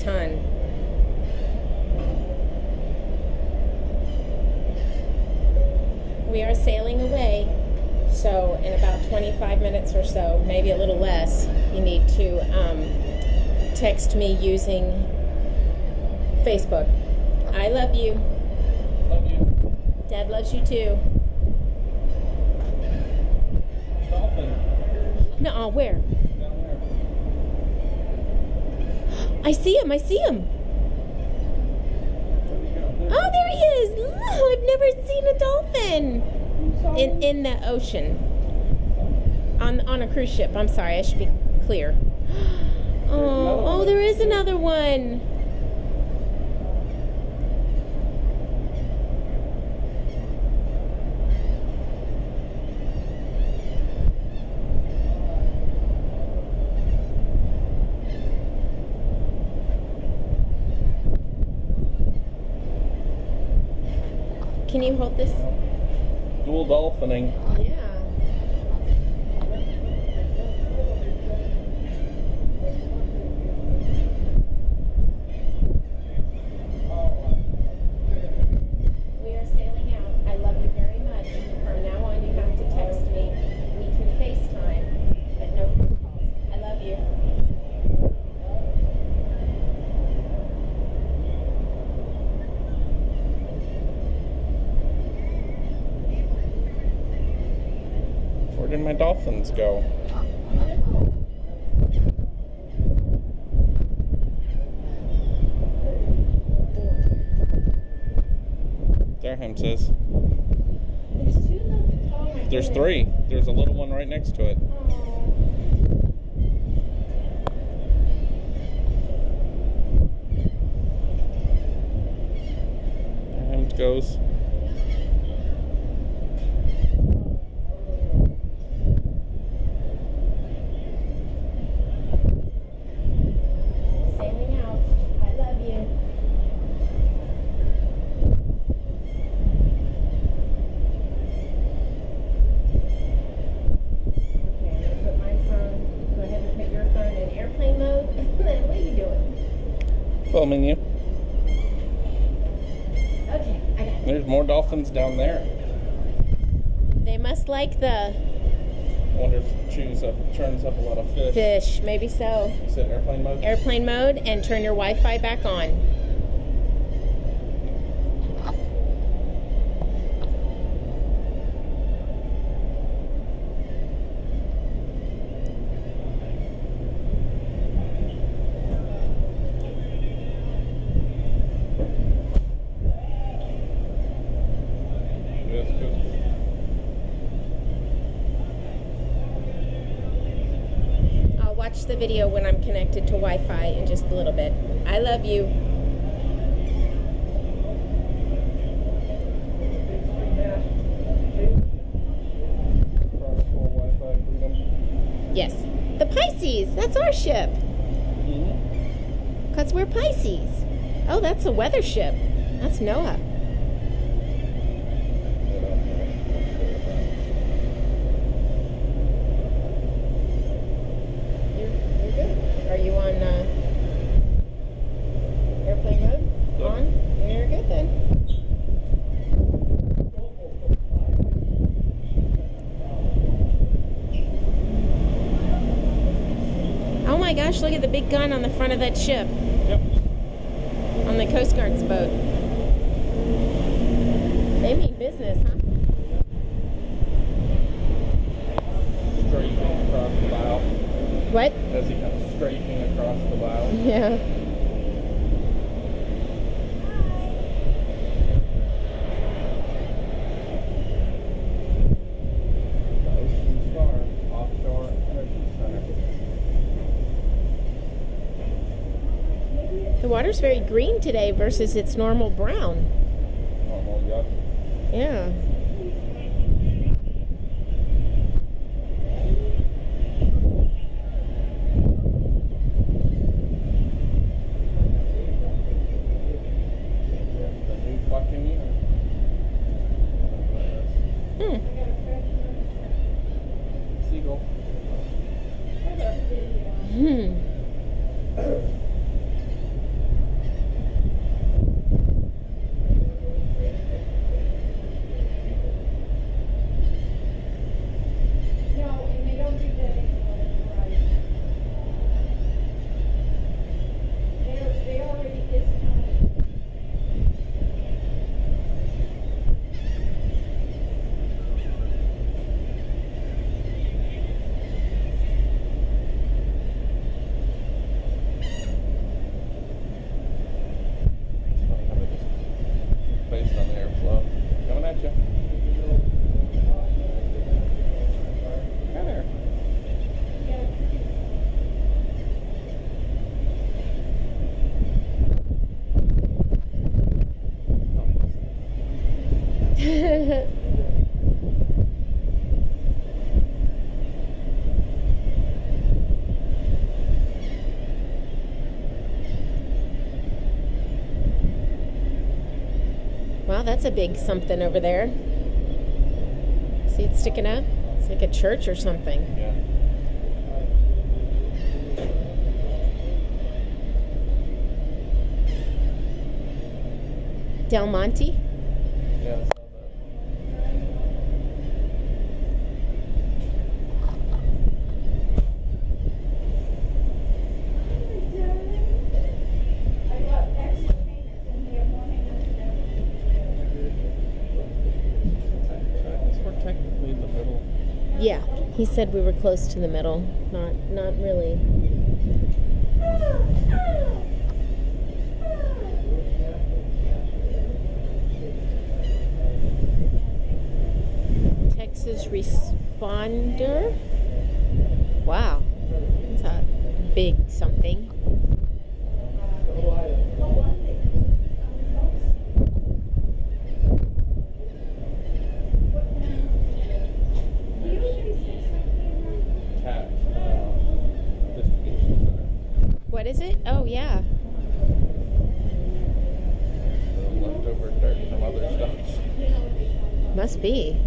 ton. We are sailing away, so in about 25 minutes or so, maybe a little less, you need to um, text me using Facebook. I love you. Love you. Dad loves you too. Dolphin. No, where? Down there. I see him. I see him. Oh, there he is. I've never seen a dolphin in in the ocean on on a cruise ship. I'm sorry. I should be clear. Oh, oh, there is another one. Hold this? Dual dolphining. Yeah. We are sailing out. I love you very much. From now on, you have to text me. We can FaceTime, but no phone calls. I love you. Where did my dolphins go? There him says. There's three. There's a little one right next to it. There goes. Sailing out. I love you. Okay, I'm gonna put my phone. Go ahead and put your phone in airplane mode. then what are you doing? Filming you. Okay, I got it. There's more dolphins down there. They must like the I wonder if it chews up, churns up a lot of fish. fish. Maybe so. Set airplane mode. Airplane mode and turn your Wi-Fi back on. Good. I'll watch the video when I'm connected to Wi-Fi in just a little bit. I love you. Try full Wi-Fi freedom. Yes. The Pisces. That's our ship. Because we're Pisces. Oh, that's a weather ship. That's NOAA. You're, you're good. Are you on uh, airplane mode? Yep. On? You're good then. Oh my gosh, look at the big gun on the front of that ship. Yep. On the Coast Guard's boat. They mean business, huh? Strafing across the bow. What? As he comes strafing across the bow. Yeah. Water's very green today versus its normal brown. Normal yacht. Yeah. That's a big something over there. See it sticking up? It's like a church or something. Yeah. Del Monte? Yeah. I saw that. I guess we're technically in the middle. Yeah. He said we were close to the middle. Not not really. Texas responder. Wow. That's a big something. Cat uh, distribution center. What is it? Oh yeah. Leftover dirt from other stuff. Must be.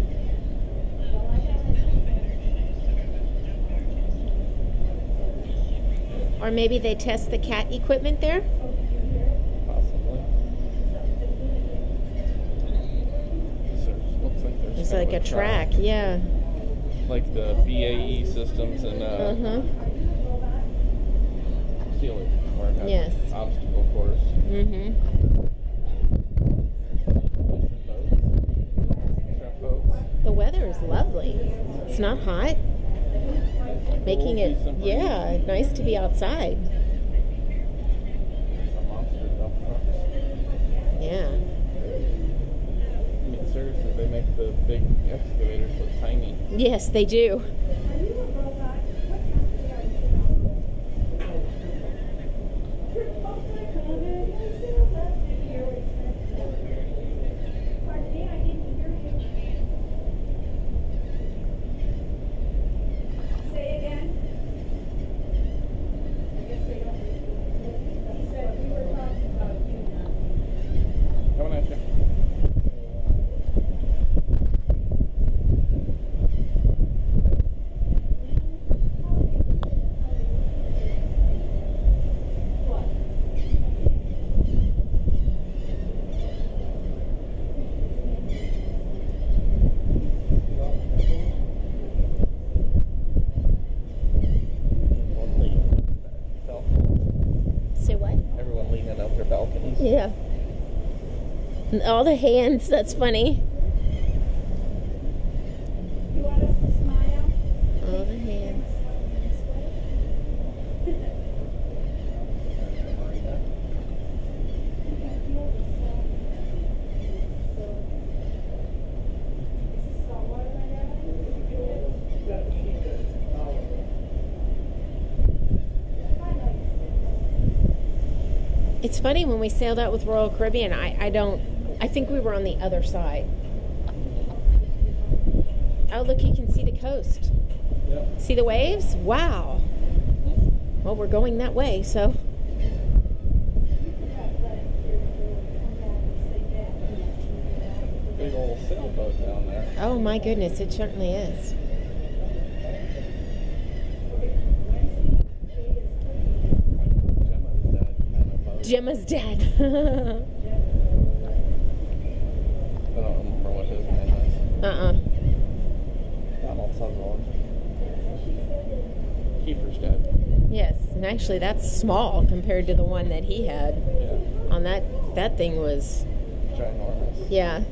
Or maybe they test the cat equipment there? Possibly. Like It's like a track, yeah. Like the BAE systems and uh, Uh huh. Sealer, where Yes. obstacle course. Mm-hmm. The weather is lovely. It's not hot. Making it, yeah, nice to be outside. Some monster dump trucks. Yeah. I mean, seriously, they make the big excavators look tiny. Yes, they do. Say again. He said we were talking about you now. Coming at you. Everyone leaning out their balconies. Say what? Everyone leaning out their balconies. Yeah. All the hands, that's funny. You want us to smile? All the hands. It's funny when we sailed out with Royal Caribbean, I, I don't, I think we were on the other side. Oh, look, you can see the coast. Yep. See the waves? Wow. Well, we're going that way, so. Big old sailboat down there. Oh my goodness, it certainly is. Gemma's dad kind Gemma's of boat. dead. I don't remember what his name is. uh-uh. Donald Sutherland. Kiefer's dad. Yes, and actually that's small compared to the one that he had. Yeah. On that that thing was Ginormous. yeah.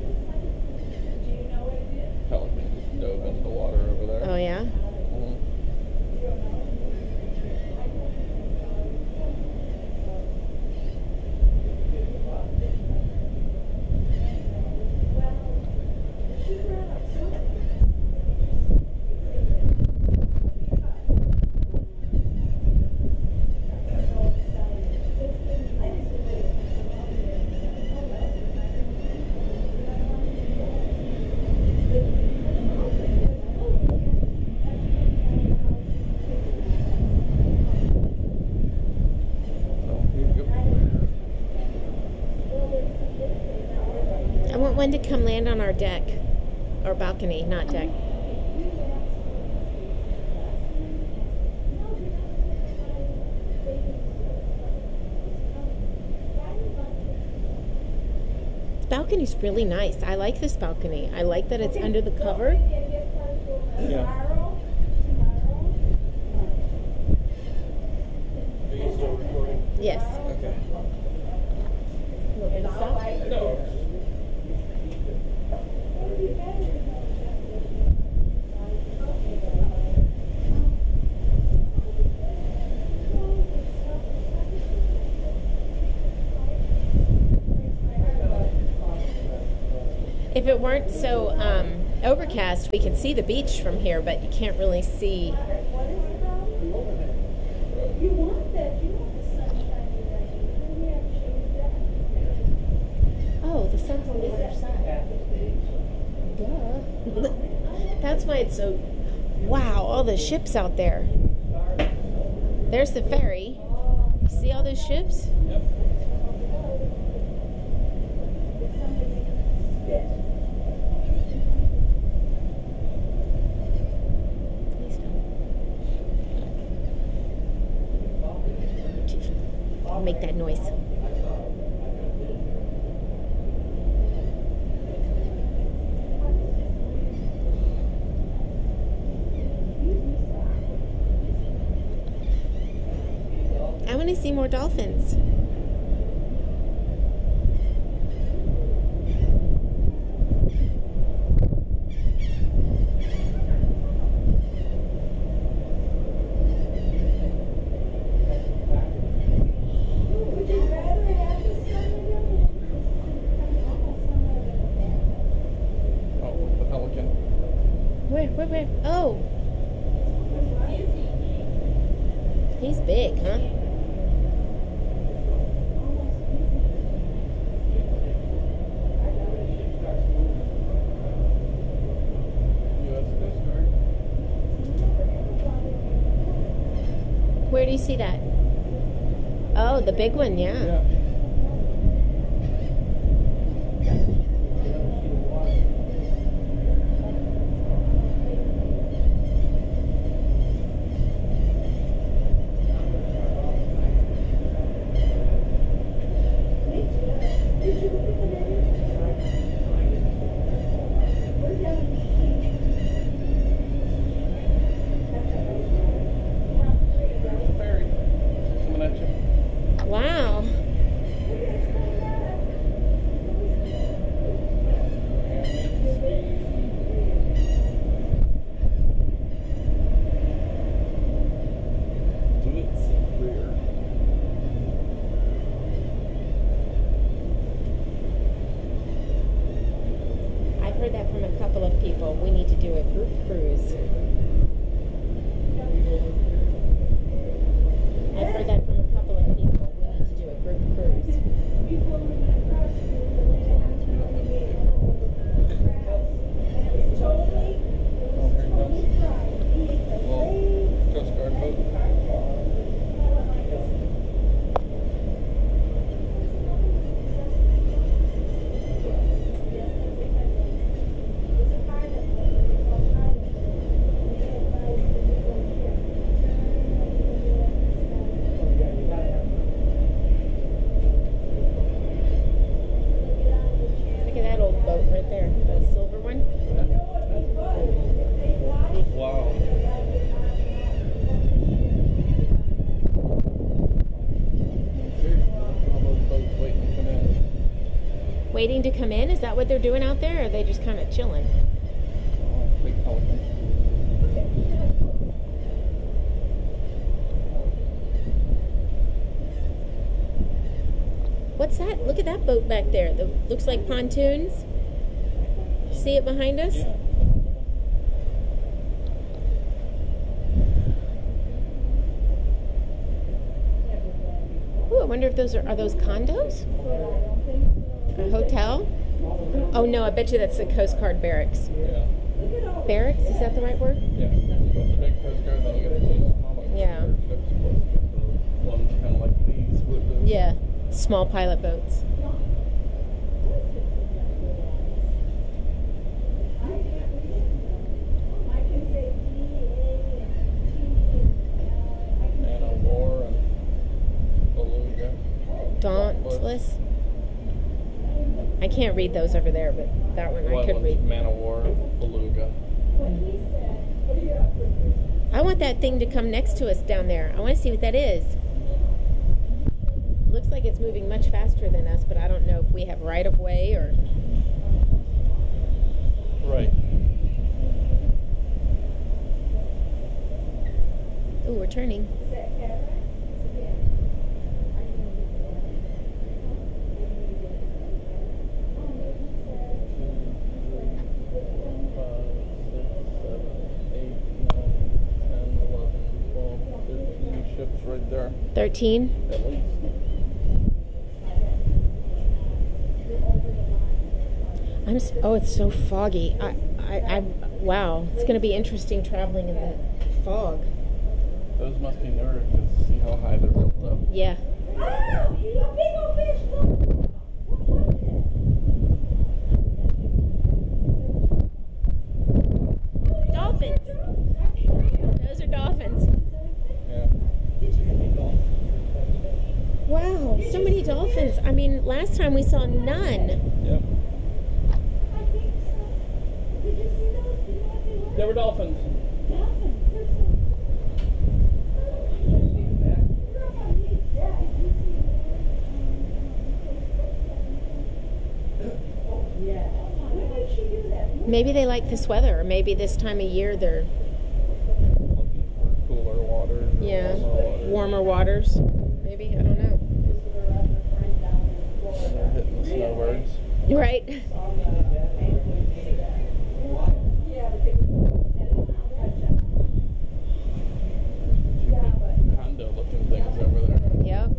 To come land on our deck, or balcony, not deck. This balcony's really nice. I like this balcony. I like that it's under the cover. Yeah. Are you still recording? Yes. Okay. You want me to stop? No. If it weren't so um, overcast, we could see the beach from here, but you can't really see. Oh, the sun's on the other side. Duh. That's why it's so. Wow, all the ships out there. There's the ferry. See all those ships? Yep. Make that noise. I want to see more dolphins. Would you rather have the sun again? Oh, the pelican. Where, where, where? Oh, he's big, huh? U.S. Coast Guard. Where do you see that? Oh, the big one, yeah. Yeah. There's the ferry coming at you. Wow. To its rear. I've heard that from a couple of people. We need to do a group cruise. I've heard that from a couple of people. We need to do a group cruise. Oh, here it comes. Little Coast Guard boat. Look at that old boat right there, the silver one. Wow. Here's all those boats waiting to come in. Waiting to come in? Is that what they're doing out there? Or are they just kind of chilling? What's that? Look at that boat back there. That looks like pontoons. See it behind us? Yeah. Ooh, I wonder if those are are those condos? hotel? Oh no, I bet you that's the Coast Guard barracks. Yeah. Barracks? Is that the right word? Yeah. Yeah. Yeah. Small pilot boats. Dauntless can't read those over there, but that one I What could one's read. Man of War, Beluga. What he said, I want that thing to come next to us down there. I want to see what that is. Looks like it's moving much faster than us, but I don't know if we have right of way or. Right. Oh, we're turning. is that cataract? Yeah. Are you gonna get that? Maybe you get it. Oh, no, he said, Five, six, seven, eight, nine, ten, eleven, twelve, thirteen ships right there. 13. I'm. s- Oh, it's so foggy. I. I. I wow. It's going to be interesting traveling in the fog. Those must be because see how high they're built up. Yeah. Ah, you big old fish, look. What was it? Dolphins. Those are dolphins. Yeah. Wow, so many dolphins. I mean, last time we saw none. Yep. I think so. Did you see those? Do you know what they were? They were dolphins. Dolphins. They're so- Girl, I need that. Did you see that, um, on Facebook? Yeah. When did she do that? Maybe they like this weather, or maybe this time of year they're Looking for cooler water. or yeah warmer waters. Maybe I don't know. And the snowbirds. Right. Condo looking things over there. Yep.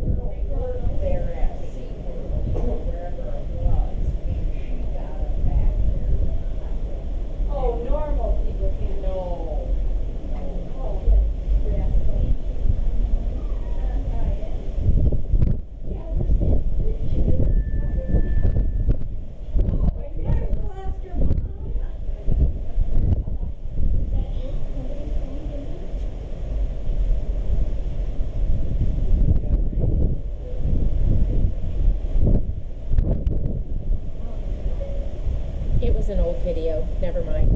Oh, normal people can know. Oh, It was an old video. Never mind.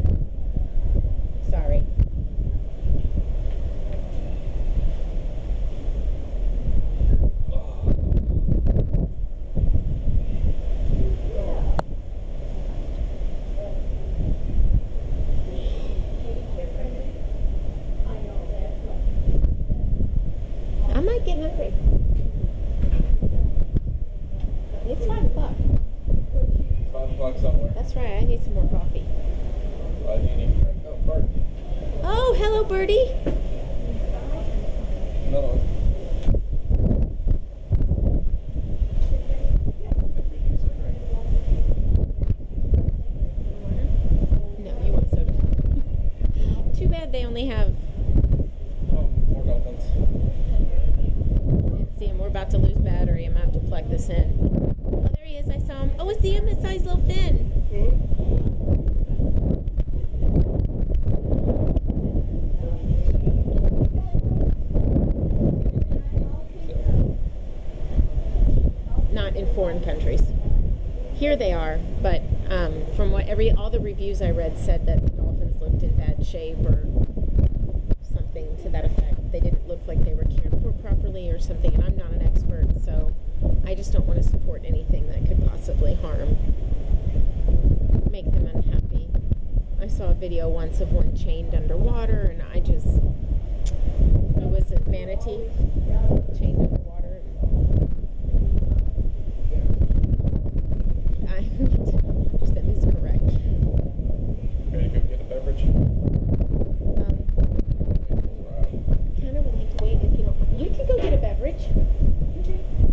That's right. I need some more coffee. I didn't even drink. Oh. Oh, hello, Birdie. Another one. Maybe he's a drink. No, you want soda. Too bad they only have. Oh, more dolphins. Let's see him. We're about to lose battery. I'm gonna have to plug this in. Oh, there he is. I saw him. Oh, it's the MSI's little fin. Not in foreign countries. Here they are, but um, from what every all the reviews I read said that the dolphins looked in bad shape or something to that effect. They didn't look like they were cared for properly or something. And I'm not an expert, so I just don't want to support anything that could possibly harm, make them unhappy. I saw a video once of one chained underwater, and I just it was a manatee chained underwater. I that is correct. Ready to go get a beverage? Um, kind of would like to wait if you don't. mind. You can go get a beverage.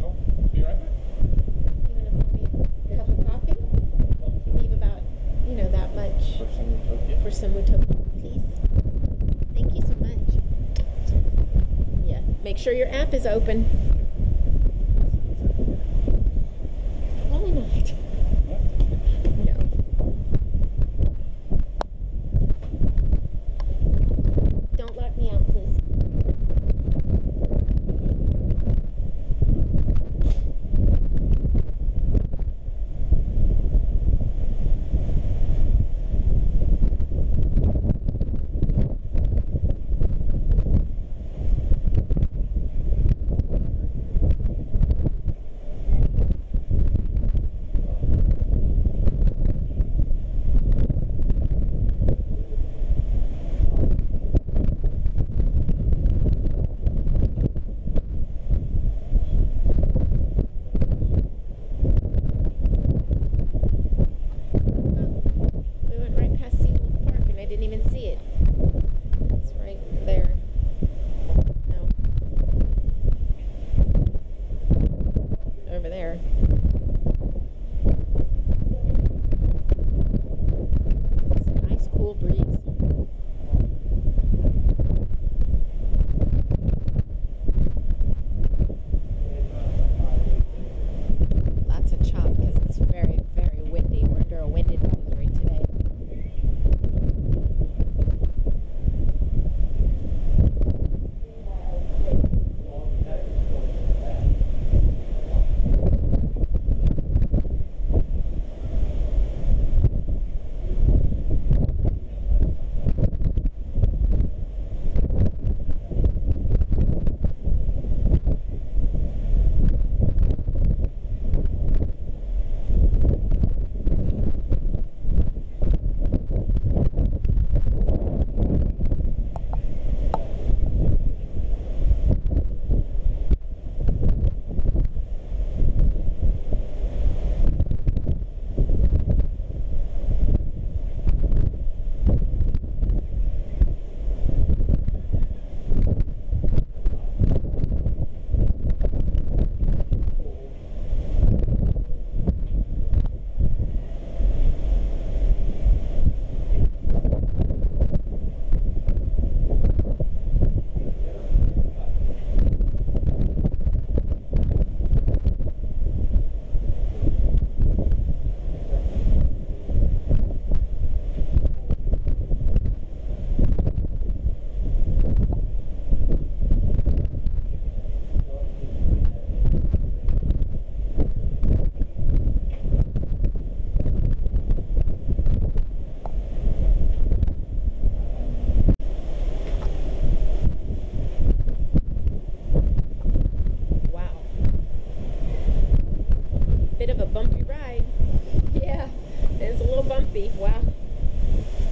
Oh, be right back. You want to help me a cup of coffee? Leave about, you know, that much For some utopia. for some utopia, please. Thank you so much. Yeah. Make sure your app is open.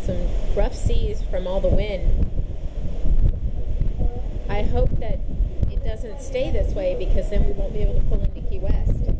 Some rough seas from all the wind. I hope that it doesn't stay this way because then we won't be able to pull into Key West.